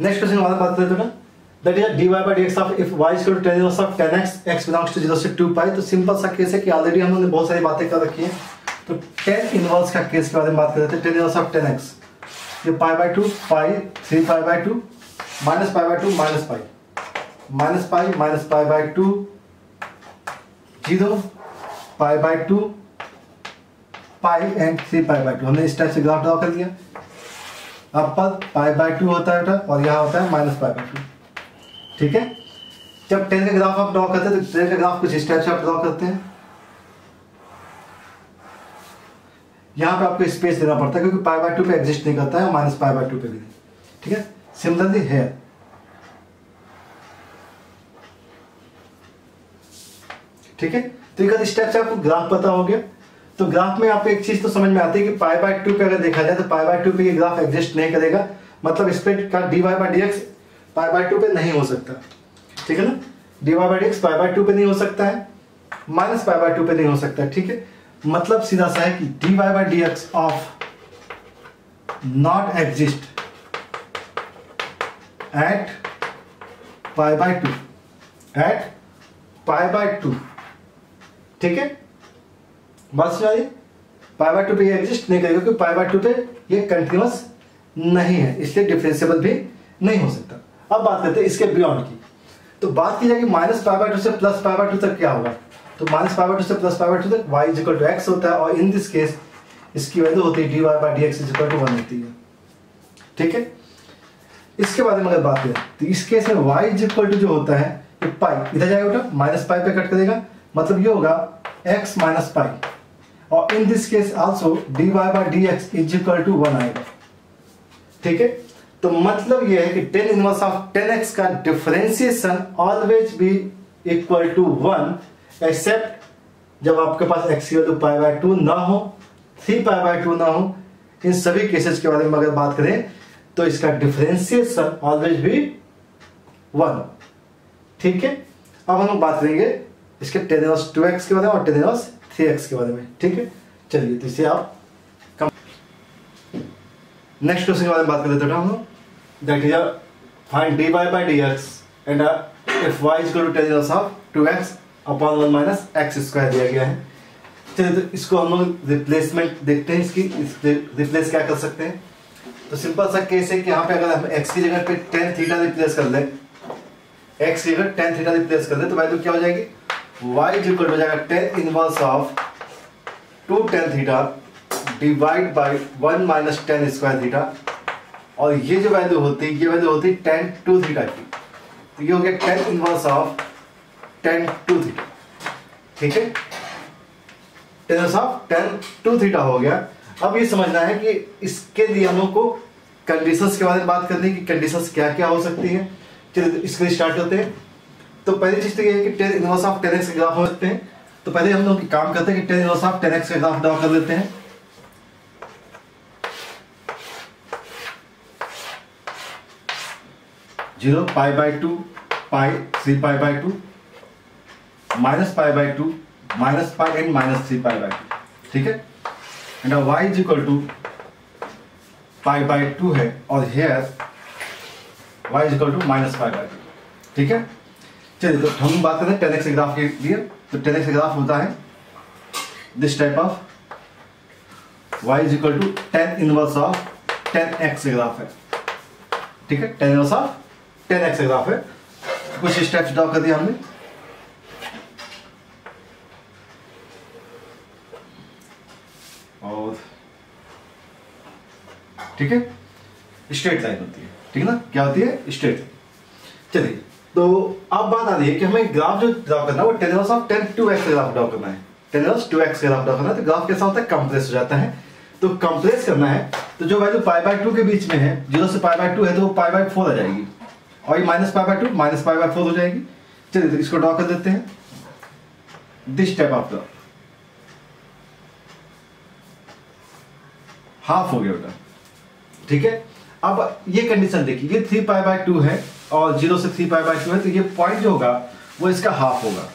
Next question हमारे बात करते हैं that is dy by dx of if y is equal to tan inverse of 10x x x belongs to 0 से 2 pi तो simple सा case है कि ऑलरेडी हम लोगों ने बहुत सारी बातें कर रखी हैं तो tan इनवर्स का केस के बारे में बात कर रहे थे tan इनवर्स ऑफ़ 10x ये pi by 2 pi 3 pi by 2 minus pi by 2 minus pi minus pi minus pi by 2 0 pi by 2 pi and 3 pi by 2 हमने इस टाइप से ग्राफ ड्रॉ कर दिया अब पर पाई बाय टू होता है बेटा, और यहाँ होता है माइनस पाई बाय टू। ठीक है? जब टेन का ग्राफ आप ड्रॉ करते हैं तो टेन का ग्राफ कुछ इस टाइप से आप ड्रॉ करते हैं। यहाँ पे आपको स्पेस देना पड़ता है, क्योंकि पाई बाय टू पे एग्जिस्ट नहीं करता है, माइनस पाई बाय टू पे भी। ठीक है? सिमिलरली है ठीक है? तो एक स्टेप से आपको ग्राफ पता हो गया। तो ग्राफ में आपको एक चीज़ तो समझ में आती है कि पाई बाय टू पे अगर देखा जाए तो पाई बाय टू पे ये ग्राफ एग्जिस्ट नहीं करेगा। मतलब पे का D Y by D X pi by two पे नहीं हो सकता। ठीक है ना? D Y by D X pi by two पे नहीं हो सकता है। माइनस पाई बाय टू पे नहीं हो सकता है। ठीक है? मतलब सीधा सा है कि D Y by D X of not exist at pi by two at pi by two ठीक है? बात समझ आई पाई बाय टू पे ये एग्जिस्ट नहीं करेगा क्योंकि पाई बाय टू पे ये कंटिन्यूस नहीं है। इसलिए डिफरेंशियबल भी नहीं हो सकता। अब बात करते हैं इसके बियॉन्ड की। तो बात की जाएगी माइनस पाई बाय टू से प्लस पाई बाय टू तक क्या होगा? तो माइनस पाई बाय टू से प्लस पाई बाय टू तक Y is equal to X होता है और इन दिस केस इसकी वैल्यू होती है D Y by D X is equal to one होती है। ठीक है? इसके बारे में अगर बात करें तो इस केस में y इज़ इक्वल टू जो होता है, ये पाई इधर जाएगा बेटा माइनस पाई पे कट करेगा। मतलब ये होगा एक्स माइनस पाई और in this case also dy D X is equal to one आएगा ठीक है? तो मतलब ये है कि tan inverse of tan X का differentiation always be equal to one except जब आपके पास एक्स की वैल्यू पाई बाय टू ना हो थ्री पाई बाय टू ना हो, इन सभी केसेस के बारे में अगर बात करें तो इसका डिफरेंशिएशन ऑलवेज भी वन ठीक है? अब हम बात करेंगे इसके टेन इनवर्स टू एक्स के बारे में और टेन इनवर्स थ्री एक्स के बारे में, ठीक है? चलिए तो इसे आप कम नेक्स्ट क्वेश्चन के बारे में बात कर लेते हम लोग। That is find D by by D X and if Y is two tan of two X upon one minus X square दिया गया है। चलिए तो इसको हम लोग रिप्लेसमेंट देखते हैं इसकी। रिप्लेस क्या कर सकते हैं? तो सिंपल सा केस है कि यहाँ पे अगर हम x की जगह पे टेन थीटा रिप्लेस कर दें x की जगह टेन थीटा रिप्लेस कर दें तो वैल्यू क्या हो जाएगी? Y इज़ इक्वल हो जाएगा tan inverse of two tan theta divide by one minus tan square theta और ये जो वैल्यू होती है ये वैल्यू होती है टेन टू थीटा की। तो ये हो गया tan inverse of tan two theta ठीक है? Tan of tan two theta हो गया। अब ये समझना है कि इसके लिए हम लोग को कंडीशंस के बारे में बात करनी है कि कंडीशंस क्या क्या हो सकती है। चलिए इसके लिए स्टार्ट होते हैं। तो पहली चीज़ तो ये कि tan inverse of tan X के ग्राफ हो सकते हैं। तो पहले हम लोग काम करते हैं कि tan inverse of tan X का ग्राफ ड्रॉ कर लेते हैं। Zero, pi by two, pi, three pi by two, minus pi by two, minus pi and minus three pi by two. ठीक है? And Y is equal to pi by two है और here y is equal to minus pi by two. ठीक है? चलिए तो हम बात करते हैं टेन एक्स ग्राफ के लिए। तो टेन एक्स ग्राफ होता है this type of y is equal to tan inverse of tan X graph है। ठीक है? Tan inverse of tan X graph है। कुछ स्टेप्स ड्रॉ कर दिया हमने। और ठीक है? स्ट्रेट लाइन होती है। ठीक है ना? क्या होती है? स्ट्रेट चलिए तो अब बात आ रही है कि हमें ग्राफ जो ड्रॉ करना है, वो tan of tan two X graph draw करना है। Tan two X graph draw करना है तो ग्राफ कैसा होता है? कंप्रेस हो जाता है। तो कंप्रेस करना है तो जो वैल्यू पाई बाय टू के बीच में है ज़ीरो से पाई बाय टू है तो वो पाई बाय फोर आ जाएगी। और ये minus pi by two minus pi by four हो जाएगी। चलिए तो इसको ड्रॉ कर देते हैं। This type of graph half हो गया बेटा। ठीक है? अब ये कंडीशन देखिए, ये थ्री पाई बाय टू है। और ज़ीरो से थ्री पाई बाई टू है तो ये पॉइंट जो होगा, वो इसका हाफ़ होगा।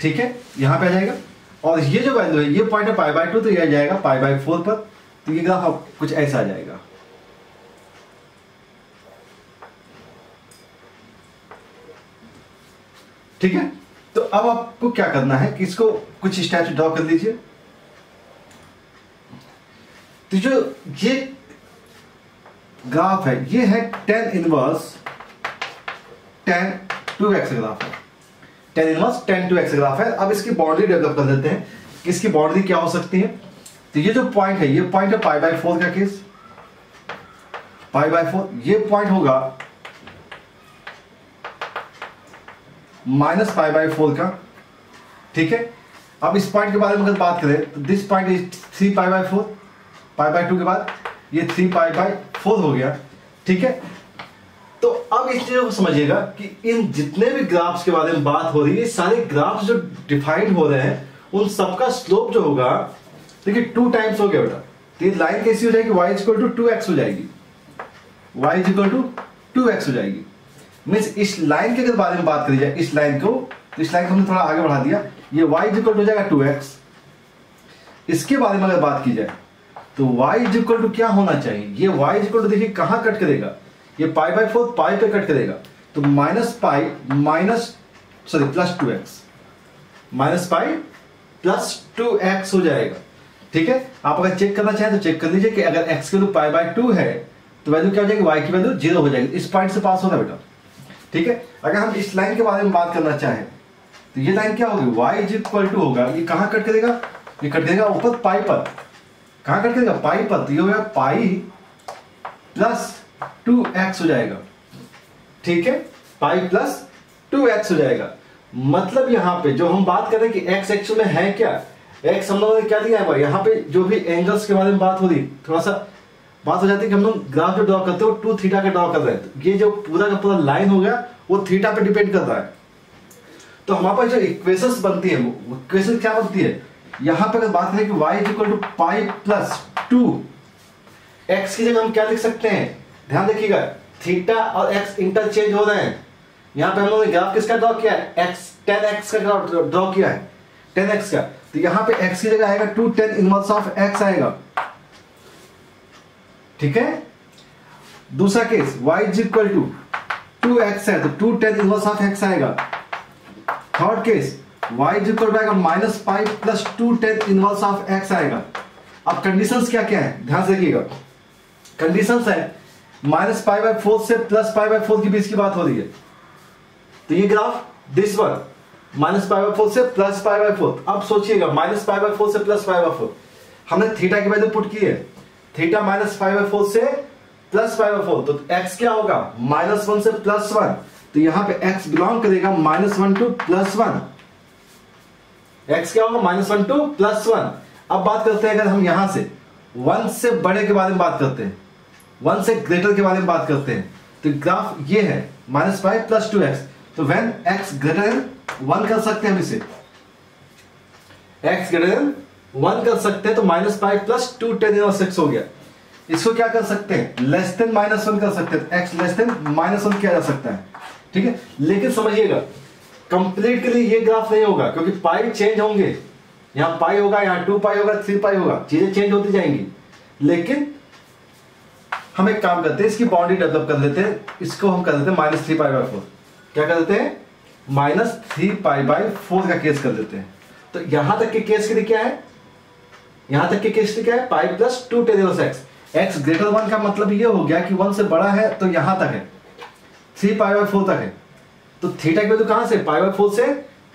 ठीक है? यहाँ पे आ जाएगा। और ये जो वैल्यू है, ये पॉइंट है पाई बाई टू तो यह जाएगा पाई बाई फोर पर। तो ये ग्राफ हाँ, कुछ ऐसा आ जाएगा। ठीक है? तो अब आपको क्या करना है कि इसको कुछ स्टेप ड्रॉ कर लीजिए। तो जो ये ग्राफ है, ये है tan inverse tan two X graph है। Tan inverse tan two X graph है। अब इसकी बाउंड्री डेवलप कर देते हैं। इसकी बाउंड्री क्या हो सकती है? तो ये जो पॉइंट है, ये पॉइंट है पाई बाय फोर का केस पाई बाय फोर ये पॉइंट होगा माइनस पाई बाय फोर का। ठीक है? अब इस पॉइंट के बारे में अगर बात करें तो this point is three pi by four pi by two के बाद ये थ्री पाई बाय फोर हो गया। ठीक है? तो अब इस चीज़ों को समझिएगा कि इन जितने भी ग्राफ्स के बारे में बात हो रही है सारे ग्राफ्स जो डिफाइंड हो रहे हैं, उन सबका स्लोप जो होगा, देखिए टू टाइम्स हो गया बेटा। तो ये लाइन कैसी हो जाएगी? Y equal to two X हो जाएगी। Y equal to two X हो जाएगी। मीन्स इस लाइन के बारे में बात करी जाए, इस लाइन को तो इस लाइन को हमने थोड़ा आगे बढ़ा दिया। ये वाई टू हो जाएगा टू एक्स इसके बारे में अगर बात की जाए तो y इज़ इक्वल टू क्या होना चाहिए? ये y इज़ इक्वल टू देखिए कहाँ कट करेगा? ये पाई बाई फोर पाई पे कट करेगा। तो minus pi minus sorry plus two X minus pi plus two X हो जाएगा। ठीक है? आप अगर चेक करना चाहें तो चेक कर लीजिए कि अगर x की वैल्यू पाई बाय टू है तो वैल्यू क्या हो जाएगी? Y की वैल्यू ज़ीरो हो जाएगी। इस पॉइंट से पास होना बेटा। ठीक है? अगर हम इस लाइन के बारे में बात करना चाहें तो ये लाइन क्या होगी? Y इज़ इक्वल टू होगा। ये कहाँ कट करेगा? ये कट देगा ऊपर पाई पर। कहाँ कट करेगा? पाई पर। तो ये हो गया पाई प्लस टू एक्स हो जाएगा। ठीक है? पाई प्लस टू एक्स हो जाएगा। मतलब यहाँ पे जो हम बात कर रहे हैं कि एक्स एक्चुअल में है क्या? एक्स हम लोगों ने क्या दिया है यहाँ पे जो भी एंगल्स के बारे में बात हो रही, थोड़ा सा बात हो जाती है कि हम लोग ग्राफ जो ड्रॉ करते हो टू थीटा का ड्रॉ कर रहे हैं। तो ये जो पूरा का पूरा लाइन हो गया, वो थीटा पे डिपेंड कर रहा है। तो हमारे पास जो इक्वेशंस बनती है, वो इक्वेशन क्या बनती है? यहाँ पर बात करें कि y equal to pi plus two X की जगह हम क्या लिख सकते हैं? ध्यान देखिएगा थीटा और एक्स इंटरचेंज हो रहे हैं। यहाँ पे हम लोगों ने ग्राफ किसका ड्रॉ किया है? x टेन एक्स का ग्राफ ड्रॉ किया है। टेन एक्स का। तो यहाँ पे x की जगह आएगा two tan inverse of x आएगा। ठीक है? दूसरा case y is equal to two X है तो two tan inverse of x आएगा। Third case y is equal to minus five plus two tan inverse of X आएगा। अब conditions क्या क्या है? ध्यान से देखिएगा कंडीशंस है माइनस पाई बाय फोर से प्लस पाई बाय फोर के बीच की बात हो रही है। तो ये graph this one minus pi by four से प्लस पाई बाय फोर। अब सोचिएगा, माइनस पाई बाय फोर से प्लस पाई बाय फोर। हमने थीटा की वैल्यू पुट की है। Theta minus five by four से प्लस फाइव बाय फोर। तो x क्या होगा? माइनस वन से प्लस वन। तो यहाँ पे x बिलोंग करेगा minus one to plus one. X क्या होगा? Minus one to plus one. अब बात करते हैं अगर हम यहाँ से। वन से बड़े के बारे में बात करते हैं। वन से ग्रेटर के बारे में बात करते हैं। तो ग्राफ ये है, minus five plus two X. तो when X greater than one कर सकते हैं हम इसे। एक्स ग्रेटर देन वन कर सकते हैं तो minus five plus two ten और सिक्स हो गया। इसको क्या कर सकते हैं? लेस देन माइनस वन कर सकते हैं। X less than minus one किया जा सकता है। ठीक है? लेकिन समझिएगा कंप्लीट ये ग्राफ नहीं होगा, क्योंकि पाई चेंज होंगे। यहाँ पाई होगा, यहाँ टू पाई होगा थ्री पाई होगा। चीज़ें चेंज होती जाएँगी। लेकिन हम एक काम करते हैं, इसकी बाउंड्री डेवलप कर लेते हैं, इसको हम कर देते हैं minus three pi by four क्या कर देते हैं? Minus three pi by four का केस कर देते हैं। तो यहाँ तक के केस के लिए क्या है? यहाँ तक के केस के क्या है? Pi plus two tan x x greater one का मतलब ये हो गया कि वन से बड़ा है तो यहाँ तक है। थ्री पाई बाय फोर तक है। तो थीटा की वैल्यू कहाँ से? पाई बाय फोर से।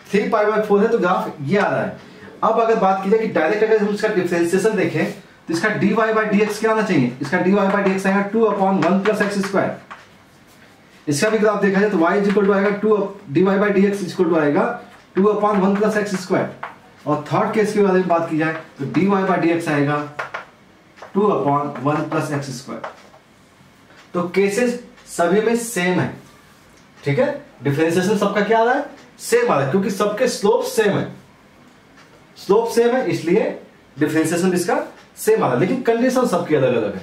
थ्री पाई बाय फोर है तो ग्राफ ये आ रहा है। अब अगर बात की जाए कि डायरेक्ट अगर हम इसका डिफ्रेंसिएशन देखें तो इसका वाई बाई डी क्या आना चाहिए? इसका वाई बाई डी आएगा two upon one plus x square इसका भी ग्राफ देखा जाए तो वाई इक्वल टू आएगा to d y by d x equal to आएगा two upon one plus x square और थर्ड केस के बारे में बात की जाए तो d y by d x आएगा two upon one plus x square तो केसेस सभी में सेम है। ठीक है? डिफरेंशिएशन सबका क्या आ रहा है? सेम आ रहा है, क्योंकि सबके स्लोप सेम है। स्लोप सेम है, इसलिए डिफरेंशिएशन इसका सेम आ रहा है लेकिन कंडीशन सबकी अलग अलग है।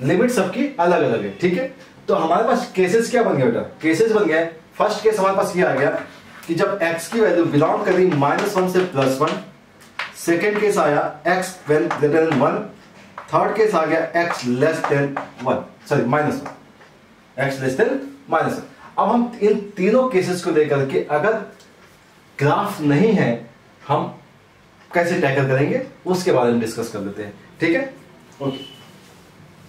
लिमिट सबकी अलग अलग है, ठीक है? तो हमारे पास केसेस क्या बन गया बेटा? केसेस बन गए। फ़र्स्ट केस हमारे पास ये आ गया कि जब x की वैल्यू बिलोंग कर रही माइनस वन से प्लस वन सेकेंड केस आया x when greater one third case आ गया x less than one sorry minus one x less than minus one अब हम इन तीनों केसेस को लेकर के अगर ग्राफ नहीं है, हम कैसे टैकल करेंगे उसके बारे में डिस्कस कर लेते हैं। ठीक है? ओके।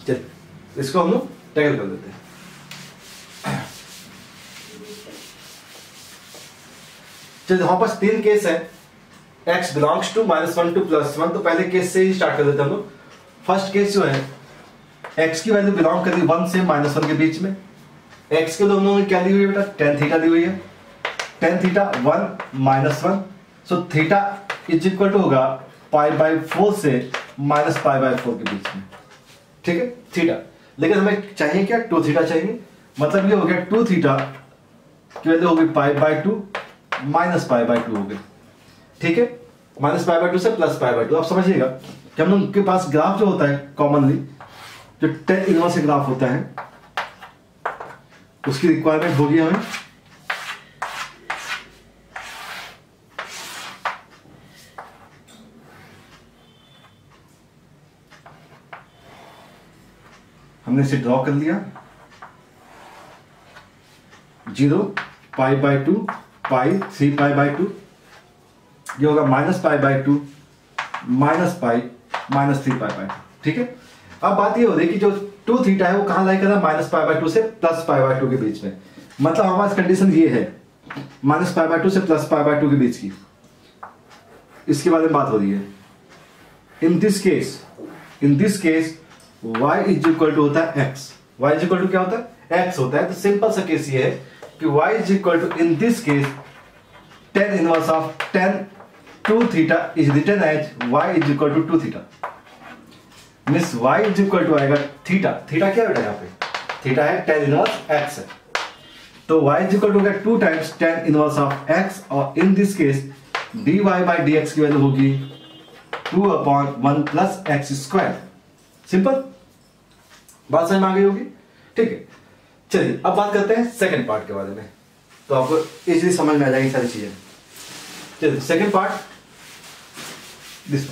चल इसको हम लोग टैकल कर लेते हैं। चलिए हमारे पास तीन केस है। X belongs to minus one to plus one तो पहले केस से ही स्टार्ट कर देते हम लोग। फ़र्स्ट केस जो है एक्स की वैल्यू बिलोंग करी वन से माइनस वन के बीच में। एक्स के दोनों में क्या दी हुई है बेटा? टेन थीटा दी हुई है। Tan theta one minus one so theta is equal to होगा पाई बाई फोर से माइनस पाई बाई फोर के बीच में। ठीक है? थीटा। लेकिन हमें चाहिए क्या? टू थीटा चाहिए। मतलब ये हो गया टू थीटा, की वैल्यू होगी pi by two, minus pi by two हो गई। ठीक है? माइनस पाई बाई टू से प्लस पाई बाई टू। आप समझिएगा कि हम लोग के पास ग्राफ जो होता है कॉमनली जो टेन इनवर्स ग्राफ होता है, उसकी रिक्वायरमेंट होगी हमें हमने इसे ड्रॉ कर लिया। Zero pi by two pi three pi by two ये होगा minus pi by two minus pi minus three pi by two ठीक है? अब बात ये हो रही है कि जो टू थीटा है, वो कहाँ लाई कर माइनस पाई बाई टू से प्लस पाई बाई टू के बीच में। मतलब हमारे कंडीशन ये है माइनस पाई बाई टू से प्लस पाई बाई टू के बीच की। इसके बारे में बात हो रही है। In this case in this case y is equal to होता है x. y is equal to क्या होता है? x होता है। तो सिंपल सा केस ये है कि y is equal to in this case tan inverse of tan 2 theta is written as y is equal to 2 theta means y is equal to आएगा थीटा थीटा क्या बेटा यहाँ पे? थीटा है tan इनवर्स x है। तो y is equal to होगा 2 times tan inverse of x और in this case dy by dx की वैल्यू होगी 2 upon 1 plus x square simple बात समझ में आ गई होगी? ठीक है। चलिए, अब बात करते हैं सेकंड पार्ट के बारे में। तो आपको इजीली समझ में आ जाएगी सारी चीज़ें। चलिए second part this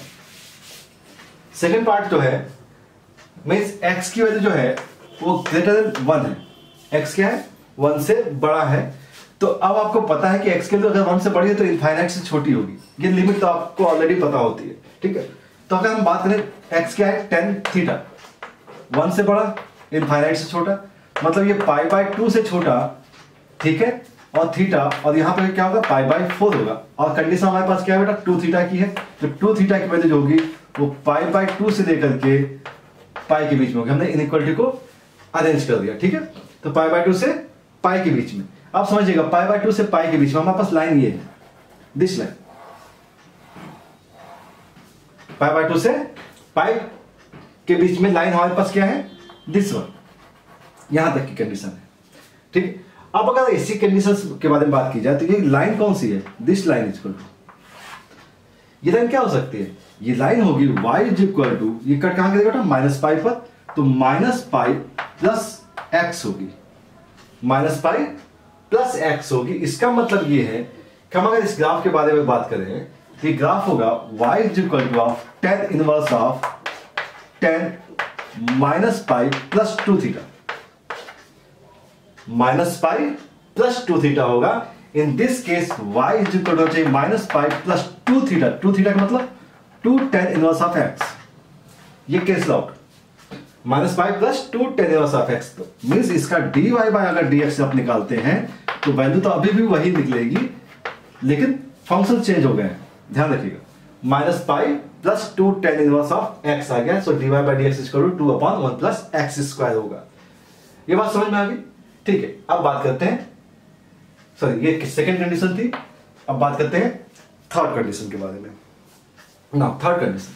second part जो है मीन्स एक्स की वैल्यू जो है, वो ग्रेटर देन वन है। एक्स क्या है? वन से बड़ा है। तो अब आपको पता है कि एक्स की वैल्यू अगर वन से बड़ी है तो इनफाइनाइट से छोटी होगी। ये लिमिट तो आपको ऑलरेडी पता होती है। ठीक है? तो अगर हम बात करें एक्स क्या है? टेन थीटा वन से बड़ा इनफाइनाइट से छोटा। मतलब ये पाई बाय टू से छोटा, ठीक है, और थीटा, और यहाँ पे क्या होगा, पाई बाय फोर होगा। और कंडीशन हमारे पास क्या बेटा? टू थीटा की है। तो टू थीटा की वैल्यू जो होगी, वो पाई बाय टू से लेकर के पाई के बीच में होगी। हमने इनइक्वलिटी को अरेंज कर दिया, ठीक है? तो पाई बाय टू से पाई के बीच में। आप समझिएगा, पाई बाय टू से पाई के बीच में हमारे पास लाइन ये है। This line pi by two से पाई के बीच में लाइन हमारे पास क्या है? दिस वन यहाँ तक की कंडीशन है। ठीक अब अगर इसी कंडीशन के बारे में बात की जाए तो ये लाइन कौन सी है? This line is equal to ये लाइन क्या हो सकती है? ये लाइन होगी y इज़ इक्वल टू ये कट कहाँ करेगा बेटा? माइनस पाई पर। तो माइनस पाई प्लस एक्स होगी। माइनस पाई प्लस एक्स होगी। इसका मतलब ये है कि हम अगर इस ग्राफ के बारे में बात करें तो ये ग्राफ होगा y is equal to of tan inverse of tan minus pi plus two theta minus pi plus two theta होगा। In this case y is equal to चाहिए minus pi plus two theta two theta का मतलब two tan inverse of x ये case out minus pi plus two tan inverse of x तो means इसका D Y by अगर D x आप निकालते हैं तो वैल्यू तो अभी भी वही निकलेगी, लेकिन फ़ंक्शन चेंज हो गए हैं। ध्यान रखिएगा। Minus pi plus two tan inverse of x आ गया so d y by d x equal to two upon one plus x square होगा। ये बात समझ में आ गई? ठीक है, अब बात करते हैं। सॉरी ये सेकेंड कंडीशन थी? अब बात करते हैं थर्ड कंडीशन के बारे में। ना third condition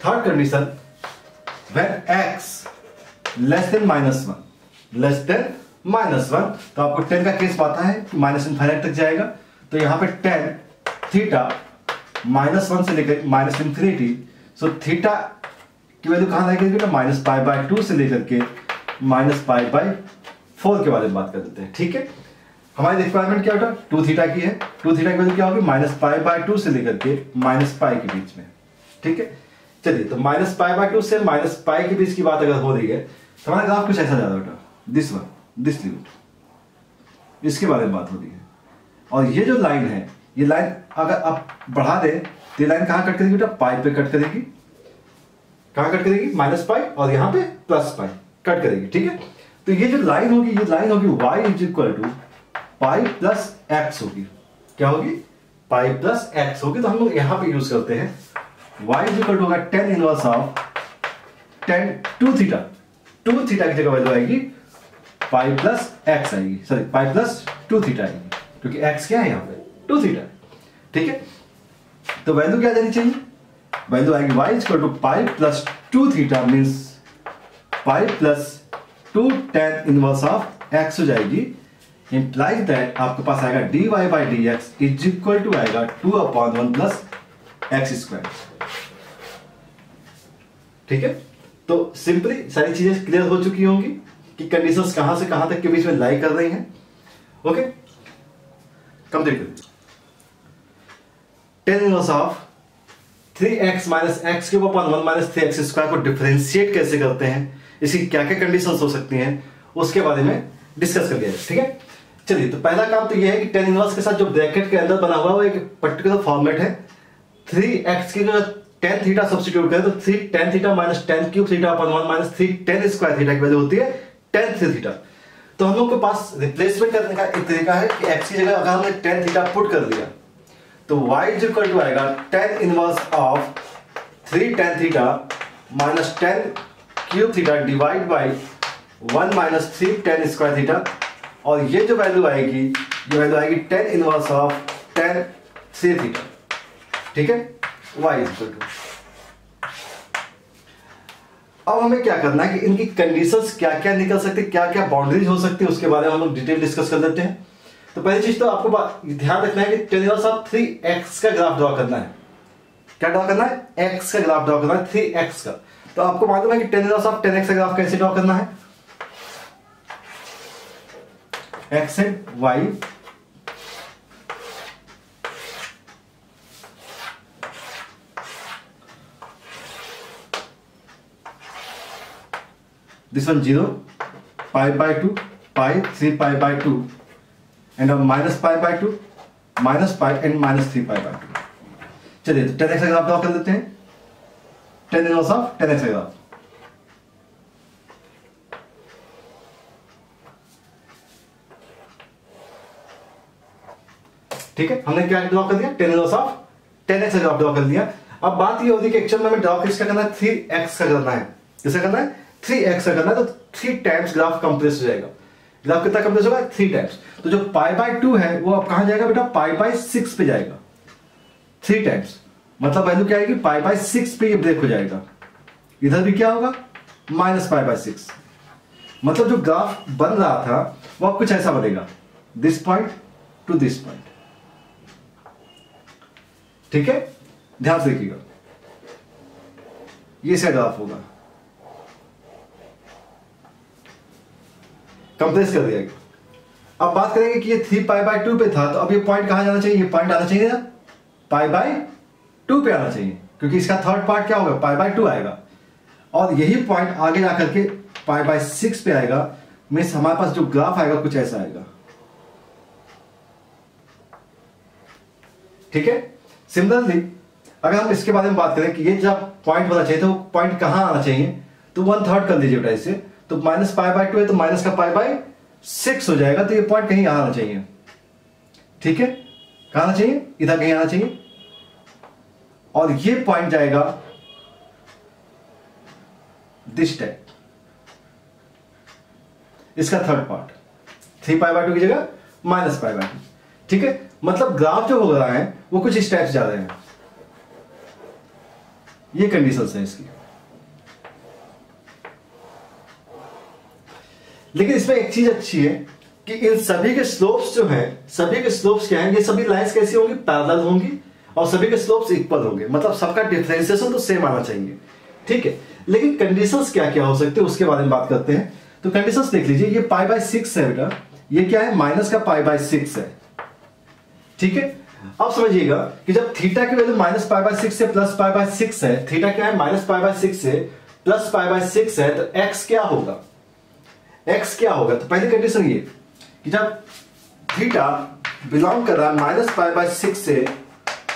third condition when x less than minus one less than minus one तो आपको टेन का केस पता है माइनस इन्फाइनाइट तक जाएगा। तो यहाँ पे टेन थीटा माइनस वन से लेकर माइनस इंफिनिटी सो थीटा की वैल्यू कहाँ जाएगी बेटा? माइनस पाई बाय टू से लेकर के माइनस पाई बाय फोर के बारे में बात कर देते हैं, ठीक है? हमारी रिक्वायरमेंट क्या होता टू थीटा की है। टू थीटा की वैल्यू क्या होगी? माइनस पाई बाय टू से लेकर के माइनस पाई के बीच में, ठीक है? चलिए तो माइनस पाई बाय टू से माइनस पाई के बीच की बात अगर हो रही है तो हमारा ग्राफ कुछ ऐसा ज़्यादा है बेटा दिस वन दिस लिमिट इसके बारे में बात हो रही है। और ये जो लाइन है, ये लाइन अगर आप बढ़ा दें तो लाइन कहाँ कट करेगी बेटा? पाई पे कट करेगी। कहाँ कट करेगी? माइनस पाई और यहाँ पे प्लस पाई कट करेगी, ठीक है? तो ये जो लाइन होगी, ये लाइन होगी y is equal to pi plus x होगी। क्या होगी? पाई प्लस एक्स होगी तो हम लोग यहाँ पे यूज़ करते हैं। वाई इज़ इक्वल टू होगा tan inverse of tan two theta two theta की जगह वैल्यू आएगी पाई प्लस एक्स आएगी। Sorry pi plus two theta आएगी। क्योंकि एक्स क्या है यहाँ पे? टू थीटा ठीक है? तो वैल्यू क्या देनी चाहिए? वैल्यू आएगी y is two pi plus two theta means pi plus two tan inverse of x हो जाएगी। इंप्लाइज दैट आपके पास आएगा d y by d x is equal to आएगा two upon one plus x square ठीक है? तो simply सारी चीज़ें क्लियर हो चुकी होंगी कि कंडीशंस कहाँ से कहाँ तक के बीच में लाई कर रही हैं। Okay complete tan inverse of three x minus x cube upon one minus three x square को डिफ्रेंशिएट कैसे करते हैं? इसकी क्या क्या कंडीशंस हो सकती हैं? उसके बारे में डिस्कस कर लिया ठीक है? चलिए तो पहला काम तो यह है कि टेन इनवर्स के साथ जो ब्रैकेट के अंदर बना हुआ वो एक पर्टिकुलर फॉर्मेट है। थ्री एक्स की टेन थीटा सब्सटीट्यूट करें तो three tan theta minus tan cube theta upon one minus three tan square theta की वजह होती है टेन थ्री थीटा तो हम लोग के पास रिप्लेसमेंट करने का एक तरीका है कि एक्स की जगह अगर हमने टेन थीटा पुट कर दिया तो y इज़ इक्वल टू आएगा tan inverse of three tan theta minus tan cube theta divide by one minus three tan square theta और ये जो वैल्यू आएगी, ये वैल्यू आएगी tan inverse of tan three theta ठीक है? Y इज़ इक्वल टू अब हमें क्या करना है कि इनकी कंडीशंस क्या क्या निकल सकती है क्या क्या बाउंड्रीज हो सकती है, उसके बारे में हम लोग डिटेल डिस्कस कर लेते हैं। तो पहली चीज़ तो आपको ध्यान रखना है कि tan inverse of three x का ग्राफ ड्रॉ करना है। क्या ड्रॉ करना है? एक्स का ग्राफ ड्रॉ करना है थ्री एक्स का। तो आपको मालूम है कि टेन ऑफ़ टेन एक्स का ग्राफ कैसे ड्रॉ करना है? X and y this one 0 pi by 2 pi 3 pi by 2 and a minus pi by 2 minus pi and minus 3 pi by 2 चलिए तो टेन एक्स का ग्राफ ड्रॉ कर देते हैं। Tan inverse of tan x का। Graph ठीक है, हमने क्या ड्रॉ कर दिया? Tan inverse of tan x का ग्राफ ड्रॉ कर दिया। अब बात ये होती है कि एक्चुअल में हमें ड्रॉ किसका करना है? थ्री एक्स का करना है। किसका करना है? थ्री एक्स करना है तो थ्री टाइम्स ग्राफ कंप्रेस हो जाएगा। ग्राफ कितना कंप्रेस होगा? थ्री टाइम्स तो जो पाई बाय टू है, वो अब कहाँ जाएगा बेटा? पाई बाय सिक्स पे जाएगा। थ्री टाइम्स मतलब वैल्यू क्या आएगी? पाई बाय सिक्स पे ये ब्रेक हो जाएगा। इधर भी क्या होगा? माइनस पाई बाय सिक्स मतलब जो ग्राफ बन रहा था, वो अब कुछ ऐसा बनेगा। This point to this point ठीक है? ध्यान से देखिएगा। ये से ग्राफ होगा। कंप्रेस कर दिया। अब बात करेंगे कि ये थ्री पाई बाय टू पे था तो अब ये पॉइंट कहाँ जाना चाहिए? ये पॉइंट आना चाहिए पाई बाय टू पे आना चाहिए, क्योंकि इसका थर्ड पार्ट क्या होगा? पाई बाय टू आएगा। और यही पॉइंट आगे जाकर के पाई बाय सिक्स पे आएगा। मीन्स हमारे पास जो ग्राफ आएगा, कुछ ऐसा आएगा। ठीक है? सिमिलरली अगर हम इसके बारे में बात करें कि ये जब पॉइंट होना चाहिए तो पॉइंट कहाँ आना चाहिए? तो वन थर्ड कर लीजिए बेटा इसे। तो माइनस पाई बाय टू है तो माइनस का पाई बाय सिक्स हो जाएगा तो ये पॉइंट कहीं यहाँ आना चाहिए। ठीक है? कहा आना चाहिए? इधर कहीं आना चाहिए। और ये पॉइंट जाएगा दिस टाइप इसका third part three pi by two की जगह माइनस पाई बाय टू ठीक है? मतलब ग्राफ जो हो रहा है, वो कुछ इस टाइप से जा रहे हैं। ये कंडीशन है इसकी। लेकिन इसमें एक चीज़ अच्छी है कि इन सभी के स्लोप्स जो हैं, सभी के स्लोप्स क्या हैं? ये सभी लाइंस कैसी होंगी? पैरेलल होंगी और सभी के स्लोप्स इक्वल होंगे। मतलब सबका डिफ्रेंसिएशन तो सेम आना चाहिए। ठीक है? लेकिन कंडीशंस क्या क्या हो सकते हैं? उसके बारे में बात करते हैं। तो कंडीशंस देख लीजिए। ये पाई बाय सिक्स है बेटा। ये क्या है? माइनस का पाई बाय सिक्स है। ठीक है? अब समझिएगा कि जब थीटा की value minus pi by six से प्लस पाई बाय सिक्स है थीटा क्या है? माइनस पाई बाय सिक्स से प्लस पाई बाय सिक्स है तो एक्स क्या होगा? एक्स क्या होगा? तो पहली कंडीशन ये कि जब थीटा बिलोंग कर रहा है माइनस पाई बाय सिक्स से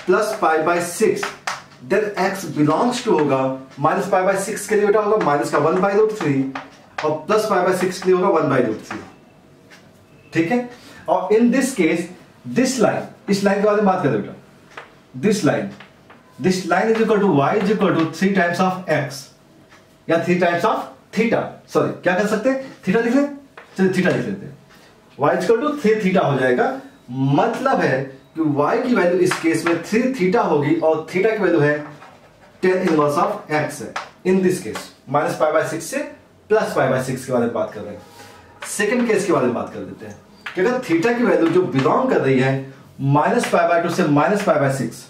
plus pi by six then x belongs to होगा माइनस पाई बाय सिक्स के लिए बेटा होगा माइनस का वन बाय रूट थ्री और प्लस पाई बाय सिक्स के लिए होगा वन बाय रूट थ्री ठीक है? और in this case this line इस लाइन के बारे में बात करें बेटा। This line this line is equal to y is equal to three times of x या three times of theta sorry क्या कर सकते हैं? थीटा लिख चलिए थीटा लिख लेते हैं। वाई टू थ्री थीटा हो जाएगा। मतलब है कि y की वैल्यू इस केस में थ्री थीटा होगी और थीटा की वैल्यू है टेन इनवर्स ऑफ़ x है। In this case minus five by six से प्लस फाइव बाय सिक्स के बारे में बात कर रहे हैं। सेकेंड केस के बारे में बात कर देते हैं। कि अगर थीटा की वैल्यू जो बिलोंग कर रही है माइनस फाइव बाई टू से माइनस फाइव बाई सिक्स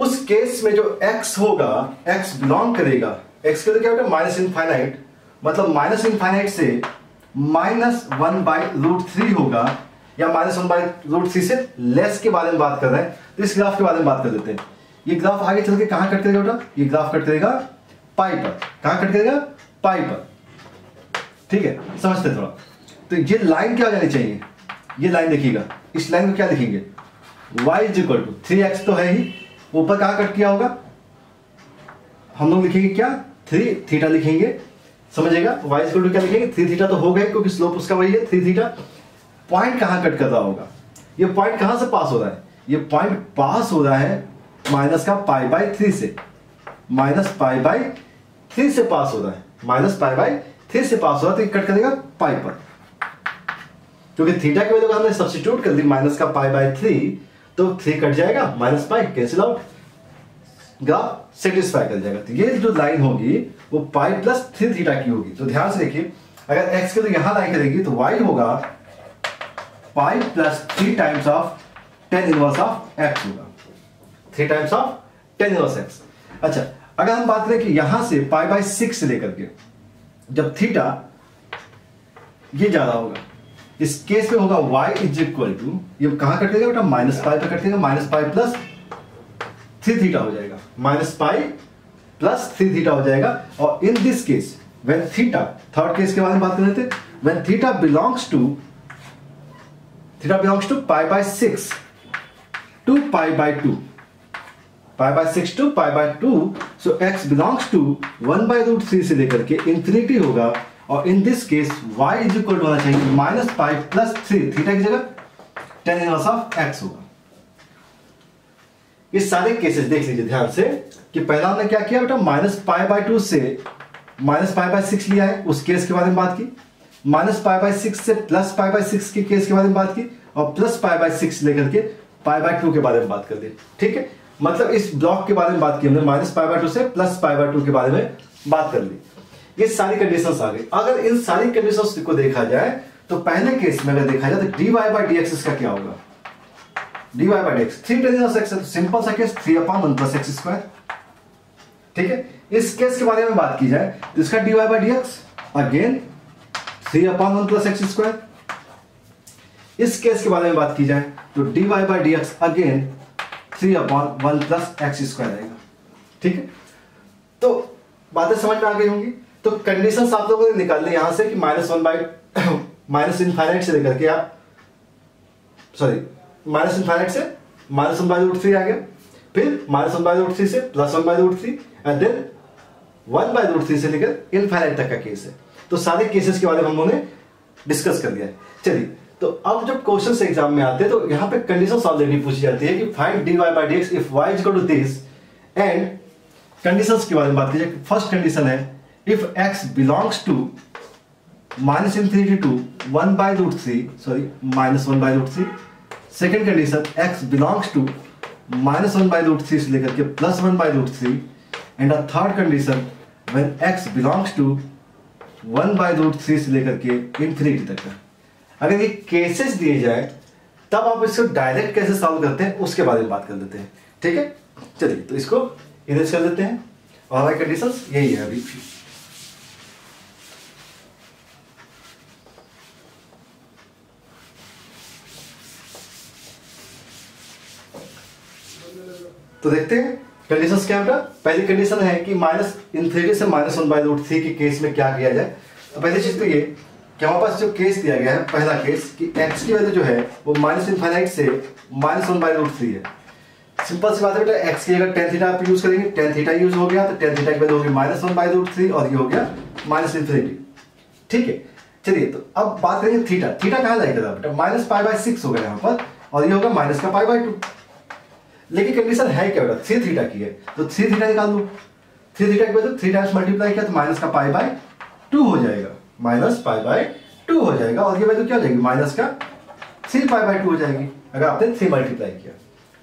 उस केस में जो x होगा, x बिलोंग करेगा। x के लिए क्या होगा माइनस इनफाइनाइट मतलब माइनस इनफाइनाइट से minus one by root three होगा, या minus one by root three से लेस के बारे में बात कर रहे हैं। तो इस ग्राफ के बारे में बात कर लेते हैं। ये ग्राफ आगे चल के कहाँ कट करेगा बेटा? ये ग्राफ कट करेगा पाई पर। कहाँ कट करेगा? पाई पर। ठीक है? समझते थोड़ा। तो ये लाइन क्या जानी चाहिए? ये लाइन देखिएगा। इस लाइन को क्या लिखेंगे? y is equal to three x तो है ही। ऊपर कहाँ कट किया होगा? हम लोग लिखेंगे क्या? थ्री, थीटा लिखेंगे। समझेगा? वाई स्क्वल टू क्या लिखेंगे? थ्री थीटा तो हो गए क्योंकि स्लोप उसका वही है, थ्री थीटा। पॉइंट कहाँ कट कर रहा होगा? ये पॉइंट कहाँ से पास हो रहा है? ये पॉइंट पास हो रहा है माइनस का पाई बाई थ्री से। माइनस पाई बाई थ्री से पास हो रहा है। माइनस पाई बाई थ्री से पास हो रहा है तो कट करेगा पाई पर। क्योंकि थीटा की वजह हमने सब्सिट्यूट कर दी माइनस का पाई बाई थ्री तो थ्री कट जाएगा minus pi cancel out graph satisfy कर जाएगा। तो ये जो लाइन होगी, वो पाई प्लस थ्री थीटा की होगी। तो ध्यान से देखिए, अगर एक्स के तो यहाँ लाइन करेगी तो वाई होगा pi plus three times of tan inverse of x होगा। Three times of tan inverse x अच्छा अगर हम बात करें कि यहाँ से पाई बाई सिक्स लेकर के, जब थीटा ये ज़्यादा होगा इस केस में होगा y इज़ इक्वल टू ये कहाँ कटेगा बेटा? माइनस पाई पे कटेगा minus pi plus three theta हो जाएगा। Minus pi plus three theta हो जाएगा। और in this case when theta third case के बारे में बात कर रहे थे when theta belongs to theta belongs to pi by six to pi by two pi by six to pi by two so x belongs to one by root three से लेकर के इंफिनिटी होगा। और in this case y is equal to होना चाहिए minus pi plus three theta की जगह tan inverse of x होगा। ये सारे केसेस देख लीजिए ध्यान से कि पहला हमने क्या किया बेटा? माइनस पाई बाय टू से माइनस पाई बाय सिक्स लिया है, उस केस के बारे में बात की। माइनस पाई बाय सिक्स से प्लस पाई बाय सिक्स के केस के बारे में बात की और प्लस पाई बाय सिक्स लेकर के पाई बाय टू के बारे में बात कर दी। ठीक है? मतलब इस ब्लॉक के बारे में बात की हमने माइनस पाई बाय टू से प्लस पाई बाय टू के बारे में बात कर ली। ये सारी कंडीशन आ गई। अगर इन सारी कंडीशन को देखा जाए तो पहले केस में अगर देखा जाए तो d y by d x का क्या होगा d y by d x three x simple सा case three upon one plus x square ठीक है? इस केस के बारे में बात की जाए तो इसका d y by d x again three upon one plus x square इस केस के बारे में बात की जाए तो d y by d x again three upon one plus x square आएगा ठीक है? तो बातें समझ में आ गई होंगी? तो कंडीशन आप लोगों ने निकाल ली यहाँ से कि minus one by minus infinite से लेकर के आप सॉरी माइनस इनफाइनाइट से minus one by root three आ गया। फिर minus one by root three से plus one by root three and then one by root three से लेकर इनफाइनाइट तक का केस है। तो सारे केसेस के बारे में हम लोगों ने डिस्कस कर दिया है। चलिए तो अब जब क्वेश्चन एग्ज़ाम में आते हैं तो यहाँ पे कंडीशन ऑलरेडी पूछी जाती है कि find d y by d x if y is to this and conditions के बारे में बात कीजिए। फ़र्स्ट कंडीशन है if x belongs to minus infinity to 1 by root 3 sorry minus 1 by root 3 second condition x belongs to minus 1 by root 3 से लेकर के plus 1 by root 3 and a third condition when x belongs to 1 by root 3 से लेकर के infinity तक अगर ये cases दिए जाए तब आप इसको डायरेक्ट कैसे सॉल्व करते हैं उसके बारे में बात कर लेते हैं ठीक है चलिए तो इसको इरेज कर देते हैं और हमारी कंडीशंस यही है अभी तो देखते हैं कंडीशन क्या बेटा? पहली कंडीशन है कि माइनस इन्फिनिटी से minus one by root three के केस में क्या किया जाए? तो पहली चीज़ तो ये कि हमारे पास जो केस दिया गया है, पहला केस कि x की वैल्यू जो है, वो माइनस इन्फाइनाइट से minus one by root three है। सिंपल सी बात है बेटा, x की अगर टेन थीटा आप यूज़ करेंगे टेन थीटा यूज़ हो गया तो टेन थीटा की वैल्यू होगी minus one by root three और ये हो गया माइनस इन्फिनिटी ठीक है? चलिए तो अब बात करेंगे थीटा थीटा कहाँ जाएगा बेटा? माइनस पाई बाई सिक्स होगा यहाँ पर, और ये होगा माइनस का पाई बाई टू लेकिन कंडीशन है क्या बेटा? थ्री थीटा की है। तो थ्री थीटा निकाल दो। थ्री थीटा की वजह थ्री टाइम्स मल्टीप्लाई किया तो माइनस का पाई बाय टू हो जाएगा। माइनस पाई बाय टू हो जाएगा। और ये वैल्यू क्या हो जाएगी? माइनस का थ्री पाई बाय टू हो जाएगी। अगर आपने थ्री मल्टीप्लाई किया।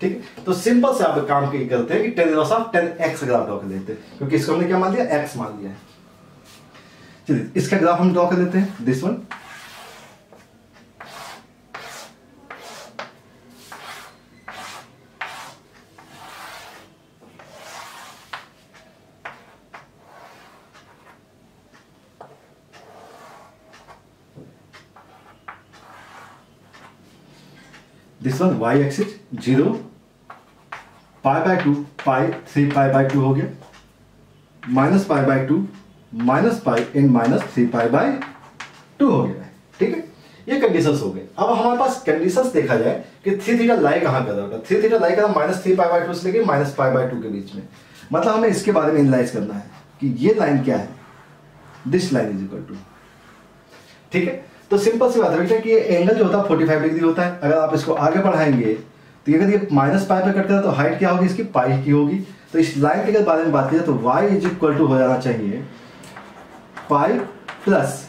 ठीक है? तो सिंपल से आप काम करते हैं कि tan inverse of tan x graph draw कर लेते हैं। क्योंकि इसको हमने क्या मान लिया? एक्स मान लिया। है चलिए, इसका ग्राफ हम ड्रॉ कर लेते हैं। This one this one y axis zero pi by two pi three pi by two हो गया। Minus pi by two minus pi in minus three pi by two हो गया। ठीक है? ये कंडीशंस हो गए। अब हमारे पास कंडीशंस देखा जाए कि थ्री थीटा लाई कहाँ कर रहा थ्री थीटा लाई कर minus three pi by two से लेके माइनस पाई बाय टू के बीच में। मतलब हमें इसके बारे में एनालाइज करना है कि ये लाइन क्या है? This line is equal to ठीक है? तो सिंपल सी बात है बेटा कि ये एंगल जो होता है फोर्टी फाइव डिग्री होता है। अगर आप इसको आगे बढ़ाएँगे तो ये अगर ये माइनस पाई पे कटता है तो हाइट क्या होगी? इसकी पाई की होगी। तो इस लाइन के बारे में बात करें तो वाई इज़ इक्वल टू हो जाना चाहिए pi plus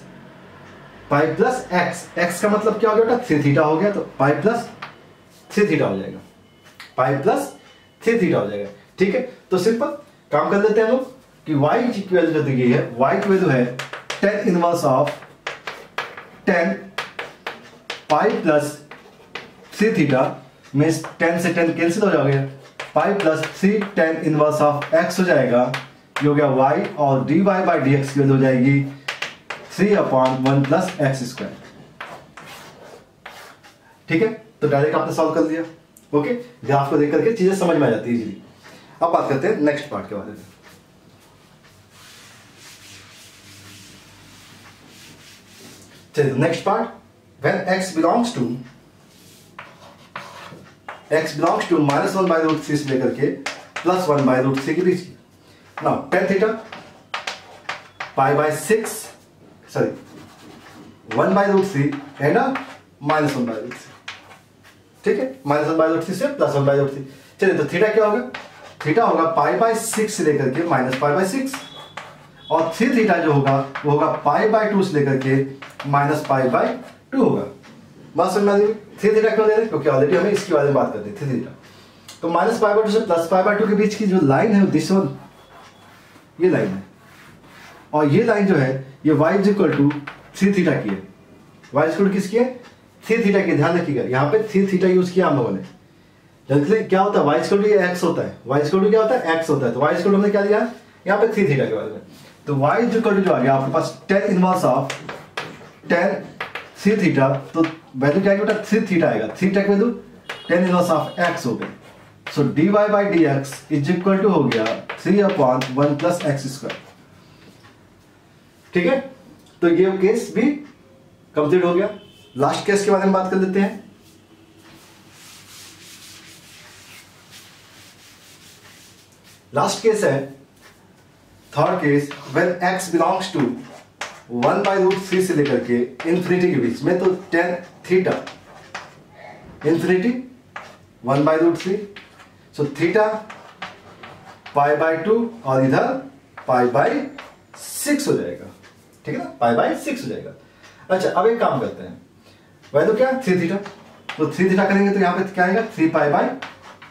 pi plus x x का मतलब क्या हो गया बेटा? थ्री थीटा हो गया। तो पाई प्लस थ्री थीटा हो जाएगा। पाई प्लस थ्री थीटा हो जाएगा। ठीक है? तो सिंपल काम कर लेते हैं हम लोग कि वाई की वैल्यू जो दी गई है वाई की वैल्यू है tan inverse of tan pi plus three theta means tan से टेन कैंसिल हो जाओगे। Pi plus three tan inverse of x हो जाएगा। हो गया वाई और d y by d x हो जाएगी। Three upon one plus x square ठीक है? तो डायरेक्ट आपने सॉल्व कर लिया। ओके? ग्राफ को देख करके चीज़ें समझ में आ जाती है इजीली अब बात करते हैं नेक्स्ट पार्ट के बारे में। चलिए next part when x belongs to, x belongs to minus one by root three से लेकर के plus one by root three के बीच now tan theta pi by six sorry one by root three and minus one by root three ठीक है? Minus one by root three से plus one by root three चलिए तो theta क्या होगा? Theta होगा पाई by six लेकर के माइनस पाई बाय सिक्स और थ्री थीटा जो होगा, वो होगा पाई बाय टू से लेकर के माइनस पाई बाय टू होगा। बात समझ में थ्री थीटा क्यों दे रहे क्योंकि ऑलरेडी हमें इसके बारे में बात करते थ्री थीटा। तो माइनस पाई बाय टू से प्लस पाई बाय टू के बीच की जो लाइन है दिस वन ये लाइन है। और ये लाइन जो है, ये y is equal to three theta की है। वाई इक्वल किसकी है? थ्री थीटा की, ध्यान रखिएगा। यहाँ पे थ्री थीटा यूज़ किया हम लोगों ने। जनरली क्या होता है? वाई इक्वल टू एक्स होता है। वाई इक्वल टू क्या होता है? एक्स होता है। तो वाई इक्वल हमने क्या लिया यहाँ पे थ्री थीटा के बारे में। तो इज़ इक्वल टू जो आ गया आपके पास tan inverse of tan three theta तो वैल्यू क्या बेटा? थ्री थीटा आएगा। Three take value tan inverse of x हो गया so d y by is equal to हो गया three upon one plus x square ठीक है? तो ये केस भी कंप्लीट हो गया। लास्ट केस के बारे में बात कर लेते हैं। लास्ट केस है third case when x belongs to one by root three से लेकर के इन्फिनिटी के बीच में तो tan theta infinity one by root three so theta pi by two और इधर पाई बाय सिक्स हो जाएगा। ठीक है ना? पाई बाय सिक्स हो जाएगा। अच्छा अब एक काम करते हैं। वैल्यू क्या? थ्री थीटा तो थ्री थीटा करेंगे तो यहाँ पे क्या आएगा? थ्री पाई बाय